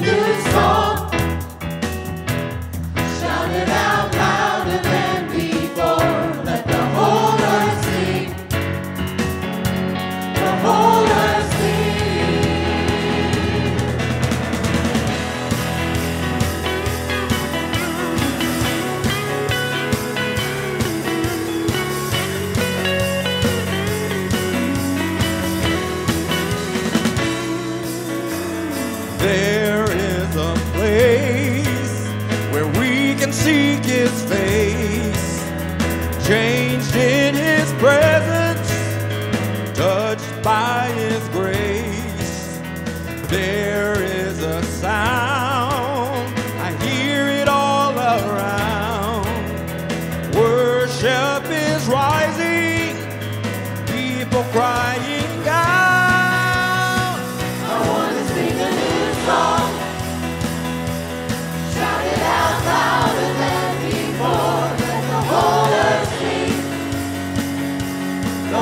do.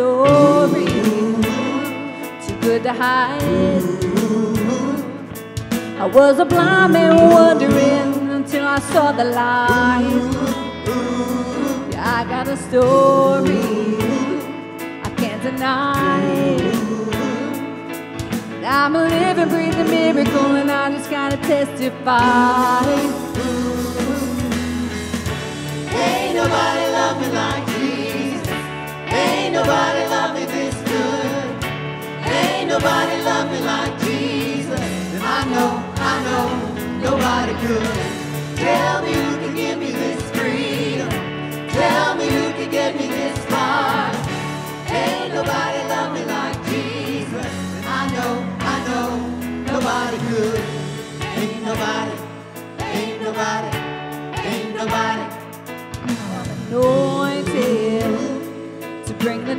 story. Too good to hide. I was a blind man wondering until I saw the light. Yeah, I got a story I can't deny. I'm a living, breathing miracle, and I just gotta testify. Ain't nobody love me like nobody love me this good. Ain't nobody love me like Jesus. And I know, I know, nobody could.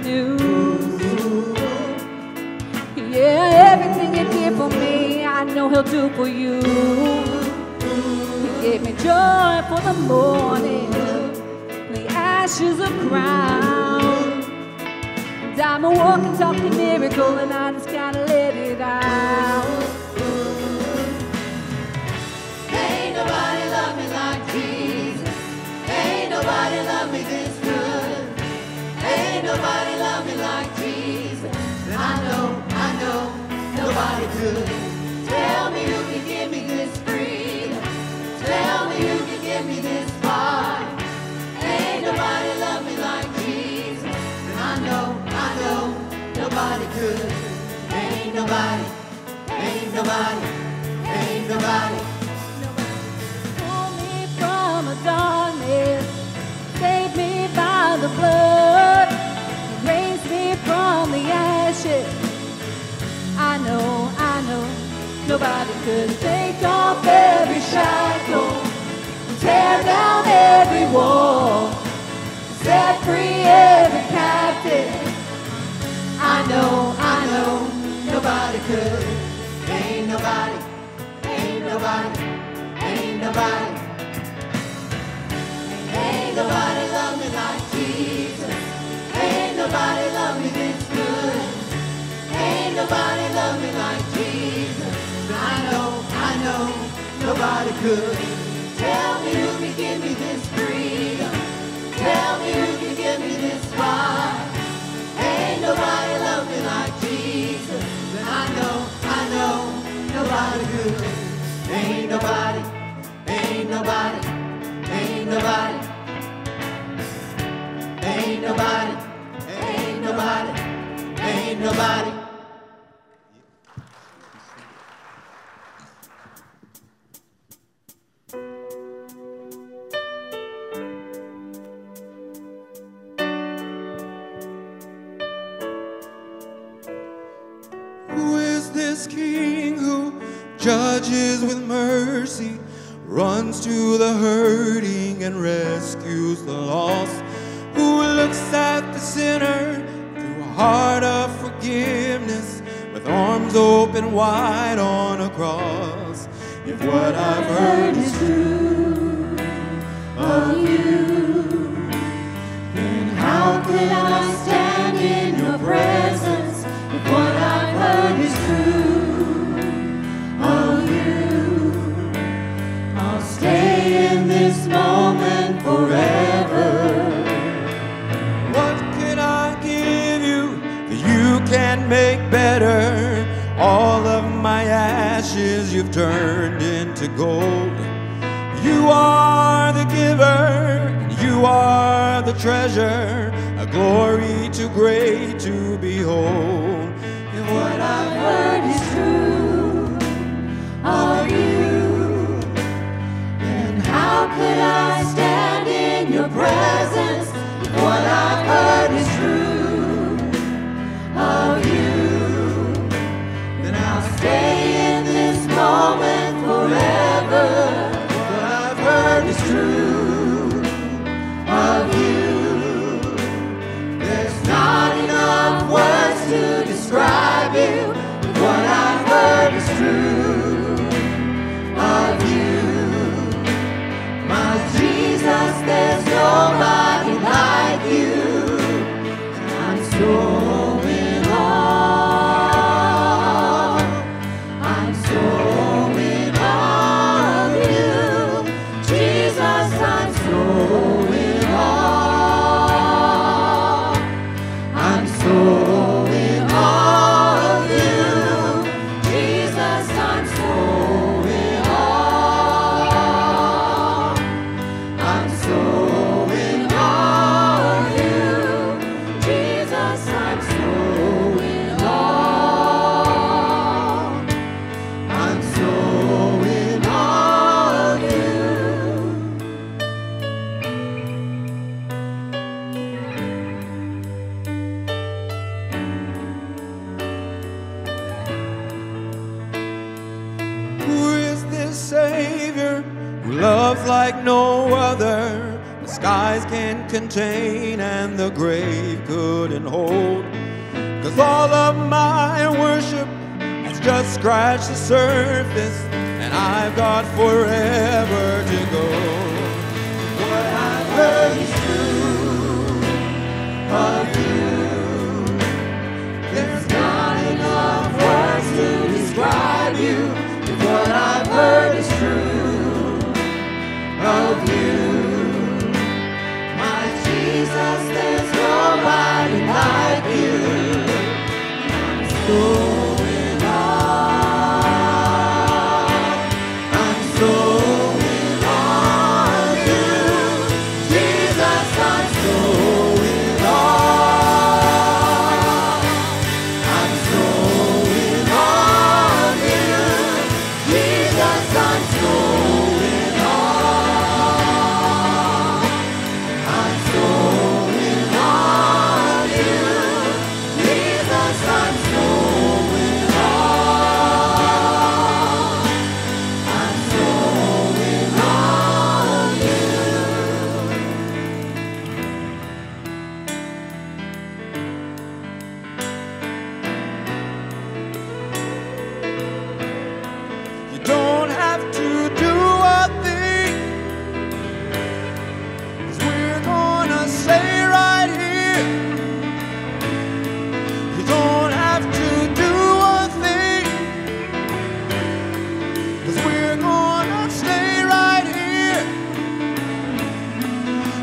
News. Yeah, everything you did for me, I know he'll do for you. He gave me joy for the morning, the ashes of crown. And I'm a walking, talking miracle, and I just gotta let it out. Ain't nobody love me like Jesus. Ain't nobody love me this good. Tell me who can give me this freedom. Tell me who can give me this heart. Ain't nobody love me like Jesus. And I know, I know, nobody could. Ain't nobody, ain't nobody, take off every shackle, tear down every wall, set free every captive. I know, I know, nobody could. Nobody could. Tell me who can give me this freedom. Tell me who can give me this heart. Ain't nobody love me like Jesus. And I know, I know, nobody good. Ain't nobody, ain't nobody, ain't nobody. Ain't nobody, ain't nobody, ain't nobody. King who judges with mercy, runs to the hurting and rescues the lost? Who looks at the sinner through a heart of forgiveness, with arms open wide on a cross? If what I've heard is true of you, then how could I stand turned into gold. You are the giver, you are the treasure, a glory too great to behold. Describe you. Hold. Cause all of my worship has just scratched the surface, and I've got forever to go. What I've heard is true of you. There's not enough words to describe you. If what I've heard is true of you.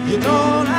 You don't